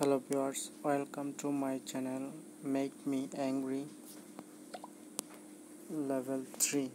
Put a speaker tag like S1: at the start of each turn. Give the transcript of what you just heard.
S1: hello viewers welcome to my channel make me angry level 3